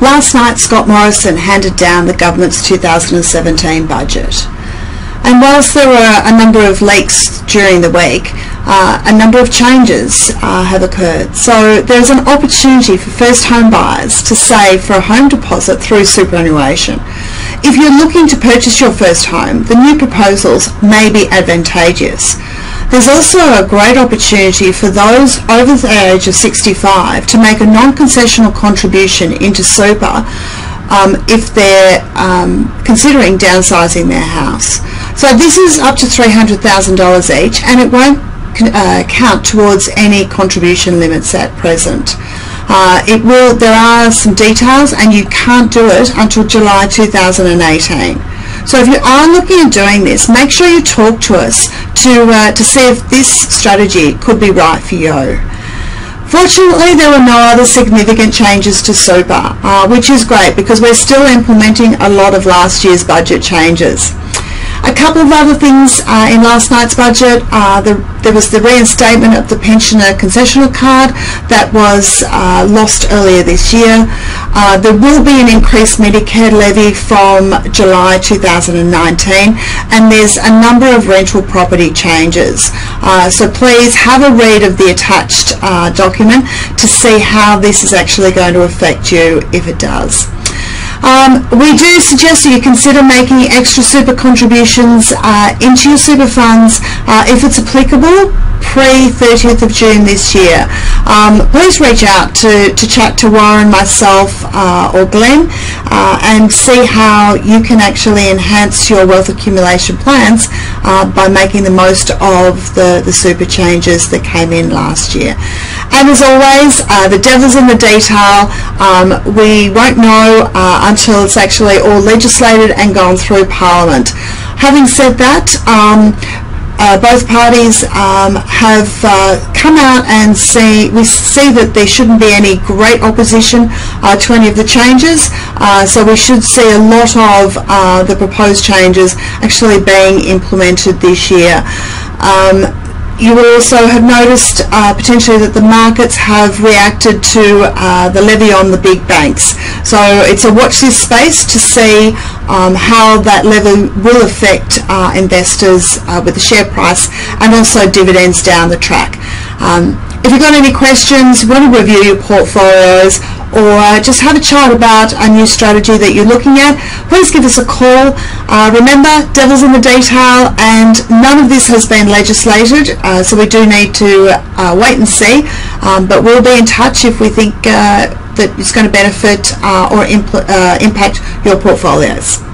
Last night, Scott Morrison handed down the government's 2017 budget. And whilst there were a number of leaks during the week, uh, a number of changes uh, have occurred. So there's an opportunity for first home buyers to save for a home deposit through superannuation. If you're looking to purchase your first home, the new proposals may be advantageous. There's also a great opportunity for those over the age of 65 to make a non-concessional contribution into super um, if they're um, considering downsizing their house. So this is up to $300,000 each and it won't uh, count towards any contribution limits at present. Uh, it will. There are some details, and you can't do it until July 2018. So if you are looking at doing this, make sure you talk to us to uh, to see if this strategy could be right for you. Fortunately, there were no other significant changes to super, uh, which is great because we're still implementing a lot of last year's budget changes. A couple of other things uh, in last night's budget. Uh, the, there was the reinstatement of the pensioner concessional card that was uh, lost earlier this year. Uh, there will be an increased Medicare levy from July 2019 and there's a number of rental property changes. Uh, so please have a read of the attached uh, document to see how this is actually going to affect you if it does. Um, we do suggest that you consider making extra super contributions uh, into your super funds uh, if it's applicable pre 30th of June this year. Um, please reach out to, to chat to Warren, myself uh, or Glenn uh, and see how you can actually enhance your wealth accumulation plans uh, by making the most of the, the super changes that came in last year. And as always, uh, the devil's in the detail. Um, we won't know until it's actually all legislated and gone through Parliament. Having said that, um, uh, both parties um, have uh, come out and see we see that there shouldn't be any great opposition uh, to any of the changes uh, so we should see a lot of uh, the proposed changes actually being implemented this year um, you will also have noticed uh, potentially that the markets have reacted to uh, the levy on the big banks. So it's a watch this space to see um, how that levy will affect uh, investors uh, with the share price and also dividends down the track. Um, if you've got any questions, want to review your portfolios, or just have a chat about a new strategy that you're looking at, please give us a call. Uh, remember, devil's in the detail and none of this has been legislated, uh, so we do need to uh, wait and see, um, but we'll be in touch if we think uh, that it's going to benefit uh, or uh, impact your portfolios.